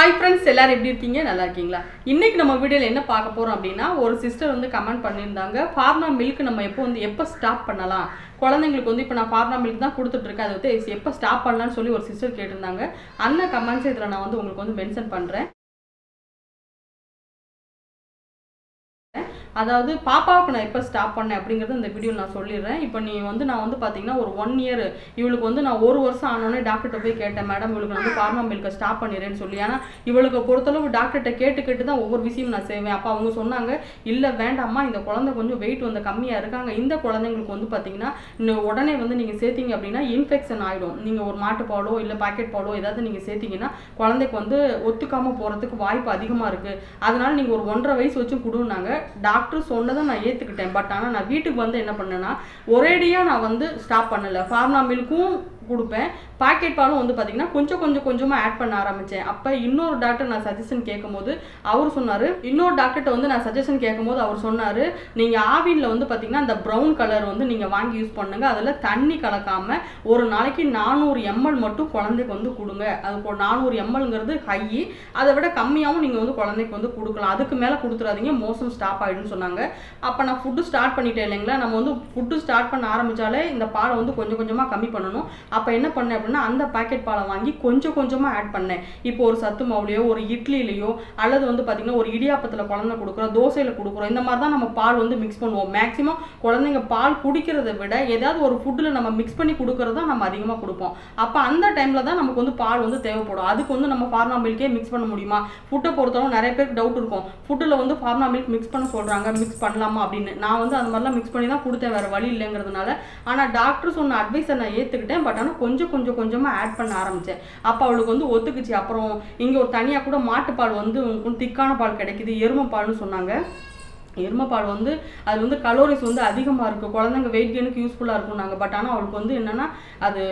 Hi friends எல்லாரும் எப்படி இருக்கீங்க? நல்லா இருக்கீங்களா? இன்னைக்கு நம்ம வீடியோவில் என்ன பார்க்க போகிறோம் அப்படின்னா ஒரு சிஸ்டர் வந்து கமெண்ட் பண்ணியிருந்தாங்க. ஃபார்மா மில்க் நம்ம எப்போ வந்து எப்போ ஸ்டாப் பண்ணலாம்? குழந்தைங்களுக்கு வந்து இப்போ நான் ஃபார்மா மில்க் தான் கொடுத்துட்ருக்கேன் அதை வந்து எப்போ ஸ்டாப் பண்ணலான்னு சொல்லி ஒரு சிஸ்டர் கேட்டிருந்தாங்க. அந்த கமெண்ட்ஸ் இதில் நான் வந்து உங்களுக்கு வந்து மென்ஷன் பண்ணுறேன் அதாவது பாப்பாவுக்கு நான் எப்போ ஸ்டாப் பண்ணேன் அப்படிங்கிறது இந்த வீடியோ நான் சொல்லிடுறேன். இப்போ நீ வந்து நான் வந்து பார்த்தீங்கன்னா ஒரு ஒன் இயர் இவளுக்கு வந்து நான் ஒரு வருஷம் ஆனோடனே டாக்டர்கிட்ட போய் கேட்டேன் மேடம் இவளுக்கு வந்து பார்மா மில்கை ஸ்டாப் பண்ணிடுறேன்னு சொல்லி. ஏன்னா இவளுக்கு பொறுத்தளவு டாக்டர்கிட்ட கேட்டு கேட்டு தான் ஒவ்வொரு விஷயம் நான் செய்வேன். அப்போ அவங்க சொன்னாங்க இல்லை வேண்டாம்மா இந்த குழந்தை கொஞ்சம் வெயிட் வந்து கம்மியாக இருக்காங்க. இந்த குழந்தைங்களுக்கு வந்து பார்த்தீங்கன்னா இன்னும் உடனே வந்து நீங்கள் சேர்த்தீங்க அப்படின்னா இன்ஃபெக்ஷன் ஆகிடும் நீங்கள் ஒரு மாட்டுப்பாலோ இல்லை பாக்கெட் பாலோ ஏதாவது நீங்கள் சேர்த்தீங்கன்னா குழந்தைக்கு வந்து ஒத்துக்காமல் போகிறதுக்கு வாய்ப்பு அதிகமாக இருக்குது அதனால் நீங்கள் ஒரு ஒன்றரை வயசு வச்சு கொடுன்னாங்க. டாக்டர் டாக்டர் சொன்னதை நான் ஏற்றுக்கிட்டேன் பட் ஆனால் நான் வீட்டுக்கு வந்து என்ன பண்ணேன்னா ஒரேடியாக நான் வந்து ஸ்டாப் பண்ணலை. ஃபார்மா மில்க்கும் கொடுப்பேன். பாக்கெட் பாலும் வந்து பார்த்தீங்கன்னா கொஞ்சம் கொஞ்சம் கொஞ்சமாக ஆட் பண்ண ஆரம்பித்தேன் அப்போ இன்னொரு டாக்டர் நான் சஜஷன் கேட்கும்போது அவர் சொன்னார். இன்னொரு டாக்டர்கிட்ட வந்து நான் சஜஷன் கேட்கும்போது அவர் சொன்னார் நீங்கள் ஆவினில் வந்து பார்த்தீங்கன்னா அந்த ப்ரௌன் கலர் வந்து நீங்கள் வாங்கி யூஸ் பண்ணுங்க. அதில் தண்ணி கலக்காமல் ஒரு நாளைக்கு நானூறு எம்எல் மட்டும் குழந்தைக்கு வந்து கொடுங்க. அது நானூறு எம்எல்ங்கிறது ஹை அதை விட கம்மியாகவும் நீங்கள் வந்து குழந்தைக்கு வந்து கொடுக்கலாம். அதுக்கு மேலே கொடுத்துறாதீங்க மோசம் ஸ்டாப் ஆகிடுன்னு சொன்னாங்க. அப்போ நான் ஃபுட்டு ஸ்டார்ட் பண்ணிட்டேன் இல்லைங்களா? நம்ம வந்து ஃபுட்டு ஸ்டார்ட் பண்ண ஆரம்பித்தாலே இந்த பாலை வந்து கொஞ்சம் கொஞ்சமாக கம்மி பண்ணணும். அப்போ என்ன பண்ணேன் அப்படின்னா அந்த பாக்கெட் பாலை வாங்கி கொஞ்சம் கொஞ்சமாக ஆட் பண்ணேன். இப்போ ஒரு சத்து மாவுலையோ ஒரு இட்லிலையோ அல்லது வந்து பார்த்திங்கன்னா ஒரு இடியாப்பத்தில் குழந்தை கொடுக்குறோம் தோசையில் கொடுக்குறோம் இந்த மாதிரி தான் நம்ம பால் வந்து மிக்ஸ் பண்ணுவோம். மேக்ஸிமம் குழந்தைங்க பால் குடிக்கிறத விட ஏதாவது ஒரு ஃபுட்டில் நம்ம மிக்ஸ் பண்ணி கொடுக்கறது தான் நம்ம அதிகமாக கொடுப்போம். அப்போ அந்த டைமில் தான் நமக்கு வந்து பால் வந்து தேவைப்படும். அதுக்கு வந்து நம்ம ஃபார்மா மில்கே மிக்ஸ் பண்ண முடியுமா? ஃபுட்டை பொறுத்தவரை நிறைய பேருக்கு டவுட் இருக்கும். ஃபுட்டில் வந்து ஃபார்மா மில்க் மிக்ஸ் பண்ண சொல்கிறாங்க மிக்ஸ் பண்ணலாமா அப்படின்னு. நான் வந்து அந்த மாதிரிலாம் மிக்ஸ் பண்ணி தான் கொடுத்தேன். வேறு வழி இல்லைங்கிறதுனால. ஆனால் டாக்டர் சொன்ன அட்வைஸை நான் ஏற்றுக்கிட்டேன் பட் ஆனால் கொஞ்சம் கொஞ்சம் கொஞ்சமாக ஆட் பண்ண ஆரம்பித்தேன் அப்போ அவளுக்கு வந்து ஒத்துக்குச்சு. அப்புறம் இங்கே ஒரு தனியாக கூட மாட்டுப்பால் வந்து திக்கான பால் கிடைக்குது எருமை பால்னு சொன்னாங்க. எருமைப்பால் வந்து அது வந்து கலோரிஸ் வந்து அதிகமாக இருக்குது குழந்தைங்க வெயிட் கெயினுக்கு யூஸ்ஃபுல்லாக இருக்கும்னாங்க. பட் ஆனால் அவளுக்கு வந்து என்னென்னா அது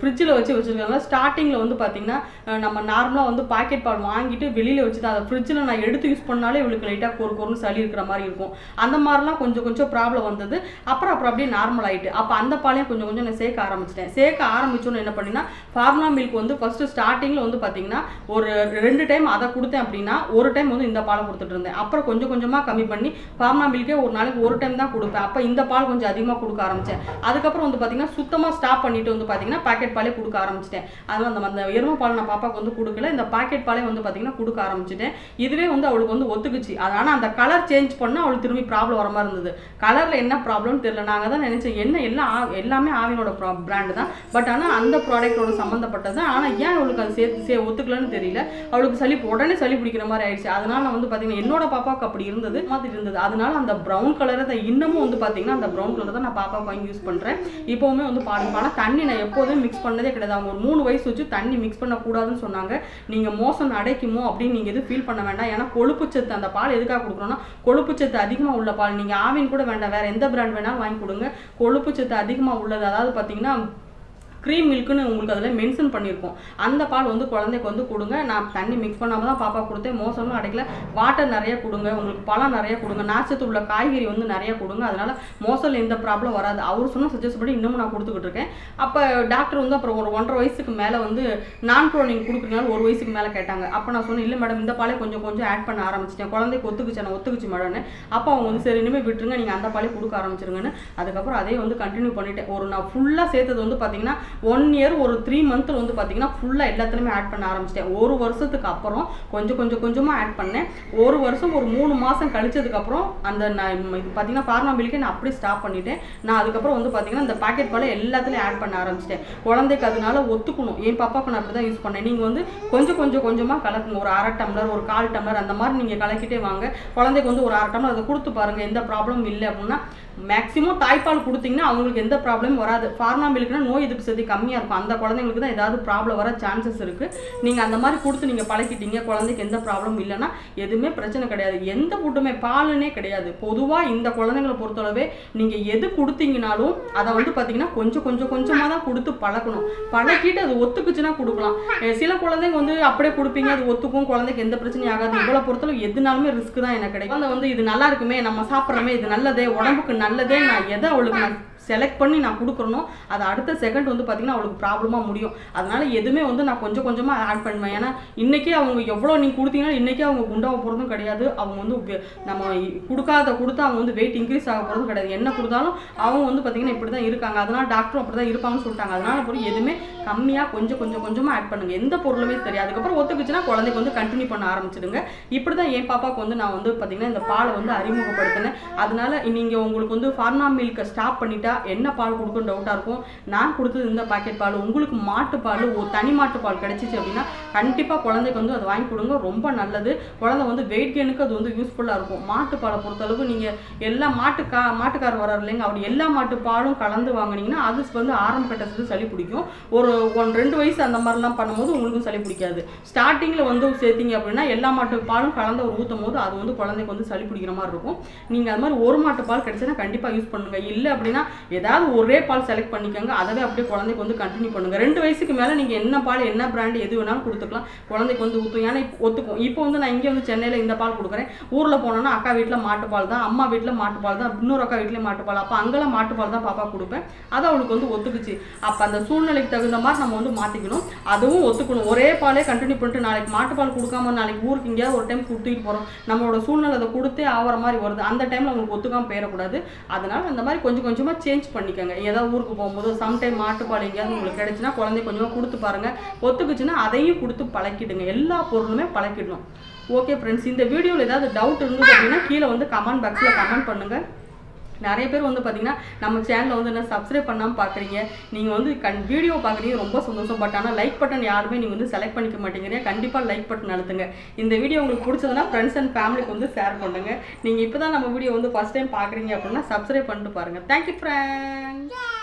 ஃப்ரிட்ஜில் வச்சு வச்சுருக்காங்க ஸ்டார்டிங்கில் வந்து பார்த்திங்கன்னா நம்ம நார்மலாக வந்து பாக்கெட் பால் வாங்கிட்டு வெளியில் வச்சு தான் அதை ஃப்ரிட்ஜில் நான் எடுத்து யூஸ் பண்ணாலே இவளுக்கு லைட்டாக கொரு கொருன்னு சளி இருக்கிற மாதிரி இருக்கும். அந்த மாதிரிலாம் கொஞ்சம் கொஞ்சம் ப்ராப்ளம் வந்தது. அப்புறம் அப்புறம் அப்படியே நார்மல் ஆகிட்டு அப்போ அந்த பாலையும் கொஞ்சம் கொஞ்சம் நான் சேர்க்க ஆரம்பிச்சிட்டேன். சேர்க்க ஆரம்பிச்சோன்னு என்ன பண்ணினா ஃபார்முலா மில்க் வந்து ஃபஸ்ட்டு ஸ்டார்டிங்கில் வந்து பார்த்திங்கன்னா ஒரு ரெண்டு டைம் அதை கொடுத்தேன் அப்படின்னா ஒரு டைம் வந்து இந்த பாலை கொடுத்துட்டு இருந்தேன். அப்புறம் கொஞ்சம் கொஞ்சமாக கம்மி பண்ணி ஃபார்மா மில்கே ஒரு நாளைக்கு ஒரு டைம் தான் கொடுப்பேன். அப்போ இந்த பால் கொஞ்சம் அதிகமாக கொடுக்க ஆரம்பித்தேன் அதுக்கப்புறம் வந்து பார்த்தீங்கன்னா சுத்தமாக ஸ்டாப் பண்ணிட்டு வந்து பார்த்தீங்கன்னா பாக்கெட் பாலே கொடுக்க ஆரம்பிச்சிட்டேன். அதனால் அந்த அந்த எருமை பால் நான் பாப்பாவுக்கு வந்து கொடுக்கல. இந்த பாக்கெட் பாலே வந்து பார்த்தீங்கன்னா கொடுக்க ஆரம்பிச்சிட்டேன். இதுவே வந்து அவளுக்கு வந்து ஒத்துக்குச்சு. ஆனால் அந்த கலர் சேஞ்ச் பண்ணால் அவளுக்கு திரும்பி ப்ராப்ளம் வர மாதிரி இருந்தது. கலரில் என்ன ப்ராப்ளம்னு தெரியல. நாங்கள் தான் நினச்சோம் என்ன எல்லாம் ஆ- எல்லாமே ஆவினோட ப்ரா பிராண்டு தான். பட் ஆனால் அந்த ப்ராடக்ட்டோட சம்மந்தப்பட்டது தான் ஆனால் ஏன் அவளுக்கு அது சேர்த்து சே ஒத்துக்கலன்னு தெரியல. அவளுக்கு சளி உடனே சளி பிடிக்கிற மாதிரி ஆயிடுச்சு. அதனால் வந்து பார்த்தீங்கன்னா என்னோட பாப்பாவுக்கு அப்படி இருந்தது. மாதிரி இருந்தது. அதனால அந்த ப்ரௌன் கலரை தான் இன்னமும் வந்து பார்த்தீங்கன்னா அந்த ப்ரௌன் கலர் தான் நான் பாப்பா வாங்கி யூஸ் பண்ணுறேன் இப்போவுமே வந்து பாருங்க ஆனால் தண்ணி நான் எப்போதும் மிக்ஸ் பண்ணதே கிடையாது. அவங்க ஒரு மூணு வயசு வச்சு தண்ணி மிக்ஸ் பண்ணக்கூடாதுன்னு சொன்னாங்க. நீங்கள் மோசம் அடைக்குமோ அப்படின்னு நீங்கள் எதுவும் ஃபீல் பண்ண வேண்டாம். ஏன்னா கொழுப்புச்சத்து அந்த பால் எதுக்காக கொடுக்குறோன்னா கொழுப்புச்சத்து அதிகமாக உள்ள பால். நீங்கள் ஆவின் கூட வேண்டாம். வேறு எந்த பிராண்ட் வேணாலும் வாங்கி கொடுங்க. கொழுப்புச்சத்து அதிகமாக உள்ளது. அதாவது பார்த்தீங்கன்னா க்ரீம் மில்க்குன்னு உங்களுக்கு அதில் மென்ஷன் பண்ணியிருக்கோம். அந்த பால் வந்து குழந்தைக்கு வந்து கொடுங்க. நான் தண்ணி மிக்ஸ் பண்ணாமல் தான் பாப்பா கொடுத்தேன். மோசமும் அடைக்கல. வாட்டர் நிறைய கொடுங்க. உங்களுக்கு பழம் நிறைய கொடுங்க. நாச்சத்து உள்ள காய்கறி வந்து நிறைய கொடுங்க. அதனால் மோசல் எந்த ப்ராப்ளம் வராது. அவர் சொன்ன சஜஸ்ட் படி இன்னமும் நான் கொடுத்துக்கிட்டு இருக்கேன். அப்போ டாக்டர் வந்து அப்புறம் ஒரு ஒன்றரை வயசுக்கு மேலே வந்து நான் ப்ரோ நீங்கள் ஒரு வயசுக்கு மேலே கேட்டாங்க. அப்போ நான் சொன்னேன் இல்லை மேடம் இந்த பாலே கொஞ்சம் கொஞ்சம் ஆட் பண்ண ஆரம்பிச்சிட்டேன். குழந்தைக்கு ஒத்துக்குச்சு நான் ஒத்துக்குச்சு மேடம்னு அப்போ அவங்க வந்து சரி இனிமேல் விட்டுருங்க. நீங்கள் அந்த பாலே கொடுக்க ஆரம்பிச்சிருங்கன்னு. அதுக்கப்புறம் அதே வந்து கண்டினியூ பண்ணிட்டேன். ஒரு நான் ஃபுல்லாக சேர்த்தது வந்து பார்த்தீங்கன்னா ஒன் இயர் ஒரு த்ரீ மந்த்தில் வந்து பார்த்தீங்கன்னா ஃபுல்லாக எல்லாத்துலேயுமே ஆட் பண்ண ஆரம்பிச்சிட்டேன். ஒரு வருஷத்துக்கு அப்புறம் கொஞ்சம் கொஞ்சம் கொஞ்சமாக ஆட் பண்ணேன். ஒரு வருஷம் ஒரு மூணு மாதம் கழிச்சதுக்கப்புறம் அந்த நான் இது பார்த்தீங்கன்னா ஃபார்மா நான் அப்படியே ஸ்டாப் பண்ணிட்டேன். நான் அதுக்கப்புறம் வந்து பார்த்தீங்கன்னா இந்த பாக்கெட் பாலை எல்லாத்துலேயும் ஆட் பண்ண ஆரம்பிச்சிட்டேன். குழந்தைக்கு அதனால ஒத்துக்கணும். என் பாப்பாவுக்கு நான் அப்படி தான் யூஸ் பண்ணேன். நீங்கள் வந்து கொஞ்சம் கொஞ்சம் கொஞ்சமாக கலக்குங்க. ஒரு அரை டம்ளர் ஒரு கால் டம்ளர் அந்த மாதிரி நீங்கள் கலக்கிட்டே வாங்க. குழந்தைக்கு வந்து ஒரு அரை டம்ளர் அதை கொடுத்து பாருங்கள் எந்த ப்ராப்ளமும் இல்லை அப்படின்னா மேக்ஸிமம் தாய்ப்பால் கொடுத்தீங்கன்னா அவங்களுக்கு எந்த ப்ராப்ளமும் வராது. ஃபார்மா மில்க்னா நோய் எதிர்ப்பு வசதி கம்மியாக இருக்கும். அந்த குழந்தைங்களுக்கு தான் ஏதாவது ப்ராப்ளம் வர சான்சஸ் இருக்குது நீங்கள் அந்த மாதிரி கொடுத்து நீங்கள் பழக்கிட்டீங்க குழந்தைக்கு எந்த ப்ராப்ளம் இல்லைன்னா எதுவுமே பிரச்சனை கிடையாது. எந்த ஃபுட்டுமே பாலுனே கிடையாது. பொதுவாக இந்த குழந்தைங்களை பொறுத்தளவே நீங்கள் எது கொடுத்தீங்கனாலும் அதை வந்து பார்த்தீங்கன்னா கொஞ்சம் கொஞ்சம் கொஞ்சமாக தான் கொடுத்து பழக்கணும் பழக்கிட்டு அது ஒத்துக்குச்சுன்னா கொடுக்கலாம். சில குழந்தைங்க வந்து அப்படியே கொடுப்பீங்க அது ஒத்துக்கும். குழந்தைக்கு எந்த பிரச்சனையும் ஆகாது. இவ்வளோ பொறுத்தளவு எதுனாலுமே ரிஸ்க் தான் எனக்கு கிடைக்கும். அதை வந்து இது நல்லா இருக்குமே நம்ம சாப்பிட்றோமே இது நல்லதே உடம்புக்கு நல்லதே நான் எதை அவளுக்கு நான் செலக்ட் பண்ணி நான் கொடுக்குறனோ அது அடுத்த செகண்ட் வந்து பார்த்தீங்கன்னா அவளுக்கு ப்ராப்ளமாக முடியும். அதனால் எதுவுமே வந்து நான் கொஞ்சம் கொஞ்சமாக ஆட் பண்ணுவேன். ஏன்னா இன்னைக்கே அவங்க எவ்வளோ நீங்கள் கொடுத்தீங்கன்னா இன்றைக்கே அவங்க குண்டாக போகிறதும் கிடையாது. அவங்க வந்து நம்ம கொடுக்காத கொடுத்து அவங்க வந்து வெயிட் இன்க்ரீஸ் ஆக போகிறதும் கிடையாது. என்ன கொடுத்தாலும் அவங்க வந்து பார்த்தீங்கன்னா இப்படி தான் இருக்காங்க. அதனால் டாக்டரும் அப்படி தான் இருப்பாங்கன்னு சொல்லிட்டாங்க. அதனால் போய் எதுவுமே கம்மியாக கொஞ்சம் கொஞ்சம் கொஞ்சமாக ஆட் பண்ணுங்கள் எந்த பொருளுமே சரி. அதுக்கப்புறம் ஒத்துக்குச்சுன்னா குழந்தைக்கு வந்து கண்டினியூ பண்ண ஆரம்பிச்சிடுங்க. இப்படி தான் என் பாப்பாவுக்கு வந்து நான் வந்து பார்த்தீங்கன்னா இந்த பாலை வந்து அறிமுகப்படுத்தினேன். அதனால் நீங்கள் உங்களுக்கு வந்து ஃபார்மா மில்கை ஸ்டாப் பண்ணிட்டா என்ன பால் கொடுக்குன்னு டவுட்டாக இருக்கும். நான் கொடுத்தது இந்த பாக்கெட் பால். உங்களுக்கு மாட்டு பால் ஒரு தனி மாட்டு பால் கிடைச்சிச்சு அப்படின்னா கண்டிப்பாக குழந்தைக்கு வந்து அதை வாங்கி கொடுங்க. ரொம்ப நல்லது. குழந்தை வந்து வெயிட் கெயினுக்கு அது வந்து யூஸ்ஃபுல்லாக இருக்கும். மாட்டு பாலை பொறுத்தளவு நீங்கள் எல்லா மாட்டுக்கா மாட்டுக்காரர் வர்றாரு இல்லைங்க. அவர் எல்லா மாட்டு பாலும் கலந்து வாங்கினீங்கன்னா அது வந்து ஆரம்ப கட்டத்துக்கு சளி பிடிக்கும். ஒரு ஒன் ரெண்டு வயசு அந்த மாதிரிலாம் பண்ணும்போது உங்களுக்கும் சளி பிடிக்காது. ஸ்டார்டிங்கில் வந்து சேர்த்தீங்க அப்படின்னா எல்லா மாட்டு பாலும் கலந்து ஒரு ஊற்றும் போது அது வந்து குழந்தைக்கு வந்து சளி பிடிக்கிற மாதிரி இருக்கும். நீங்கள் அது மாதிரி ஒரு மாட்டு பால் கிடைச்சுன்னா கண்டிப்பாக யூஸ் பண்ணுங்கள் இல்லை அப்படின்னா ஏதாவது ஒரே பால் செலக்ட் பண்ணிக்கோங்க. அதவே அப்படியே குழந்தைக்கு வந்து கண்டினியூ பண்ணுங்க. ரெண்டு வயசுக்கு மேலே நீங்கள் என்ன பால் என்ன பிராண்ட் எது வேணாலும் கொடுத்துக்கலாம். குழந்தைக்கு வந்து ஊற்றும் ஏன்னா இப்போ ஒத்துக்கும். இப்போ வந்து நான் இங்கே வந்து சென்னையில் இந்த பால் கொடுக்குறேன். ஊரில் போனோன்னா அக்கா வீட்டில் மாட்டுப்பால் தான் அம்மா வீட்டில் மாட்டுப்பால் தான் இன்னொரு அக்கா வீட்டில் மாட்டுப்பால் அப்போ அங்கெல்லாம் மாட்டுப்பால் தான் பாப்பா கொடுப்பேன். அது அவளுக்கு வந்து ஒத்துக்குச்சு. அப்போ அந்த சூழ்நிலைக்கு தகுந்த மாதிரி நம்ம வந்து மாற்றிக்கணும் அதுவும் ஒத்துக்கணும். ஒரே பாலே கண்டினியூ பண்ணிட்டு நாளைக்கு மாட்டுப்பால் கொடுக்காம நாளைக்கு ஊருக்கு எங்கேயாவது ஒரு டைம் கொடுத்துட்டு போகிறோம் நம்மளோட சூழ்நிலை அதை கொடுத்தே ஆகிற மாதிரி வருது. அந்த டைமில் அவங்களுக்கு ஒத்துக்காமல் போயிடக்கூடாது. அதனால் அந்த மாதிரி கொஞ்சம் கொஞ்சமாக சேஞ்ச் பண்ணிக்கோங்க. ஏதாவது ஊருக்கு போகும்போது சம்டைம் மாட்டுப்பால் எங்கேயாவது உங்களுக்கு கிடைச்சுன்னா குழந்தை கொஞ்சமாக கொடுத்து பாருங்கள் ஒத்துக்குச்சுன்னா அதையும் கொடுத்து பழக்கிடுங்க. எல்லா பொருளுமே பழக்கிடணும். ஓகே ஃப்ரெண்ட்ஸ் இந்த வீடியோவில் ஏதாவது டவுட் இருந்தது அப்படின்னா கீழே வந்து கமெண்ட் பாக்ஸில் கமெண்ட் பண்ணுங்கள் நிறைய பேர் வந்து பார்த்தீங்கன்னா நம்ம சேனலை வந்து என்ன சப்ஸ்கிரைப் பண்ணாமல் பார்க்குறீங்க நீங்கள் வந்து கண் வீடியோ பார்க்குறீங்க ரொம்ப சந்தோஷம். பட் ஆனால் லைக் பட்டன் யாருமே நீங்கள் வந்து செலக்ட் பண்ணிக்க மாட்டேங்கிறீங்க. கண்டிப்பாக லைக் பட்டன் அழுத்துங்க. இந்த வீடியோ உங்களுக்கு பிடிச்சதுன்னா ஃப்ரெண்ட்ஸ் அண்ட் ஃபேமிலிக்கு வந்து ஷேர் பண்ணுங்க. நீங்கள் இப்போ தான் நம்ம வீடியோ வந்து ஃபஸ்ட் டைம் பார்க்குறீங்க அப்படின்னா சப்ஸ்கிரைப் பண்ணிட்டு பாருங்கள் தேங்க்யூ ஃப்ரெண்ட்ஸ்